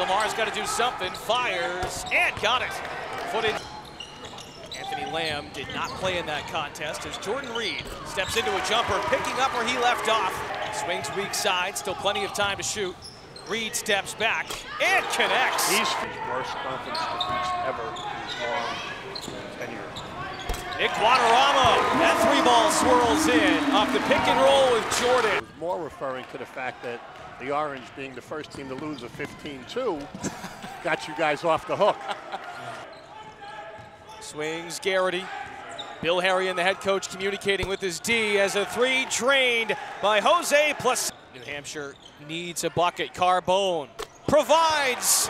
Lamar's got to do something. Fires and got it. Footage. Anthony Lamb did not play in that contest as Jordan Reed steps into a jumper, picking up where he left off. Swings weak side, still plenty of time to shoot. Reed steps back and connects. He's his worst conference defeats ever in his long tenure. Nick Guadarrama, that three ball swirls in off the pick and roll with Jordan. It was more referring to the fact that the Orange, being the first team to lose a 15-2, got you guys off the hook. Swings Garrity. Bill Herrion and the head coach communicating with his D as a three trained by Jose plus. New Hampshire needs a bucket. Carbone provides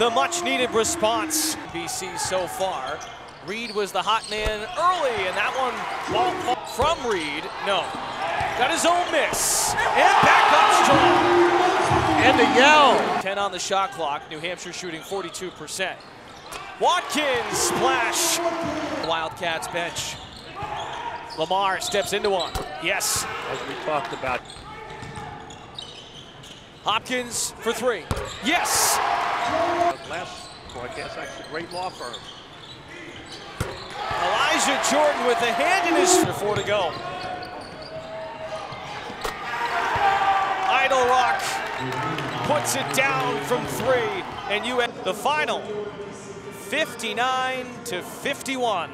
the much needed response. BC so far. Reed was the hot man early, and that one ball from Reed. No. Got his own miss. And back up strong. And the yell. 10 on the shot clock. New Hampshire shooting 42%. Watkins splash. Wildcats bench. Lamar steps into one. Yes. As we talked about, Hopkins for three. Yes. last broadcast, actually great law firm. Elijah Jordan with a hand in his four to go. Idle Rock puts it down from three, and you the final 59 to 51.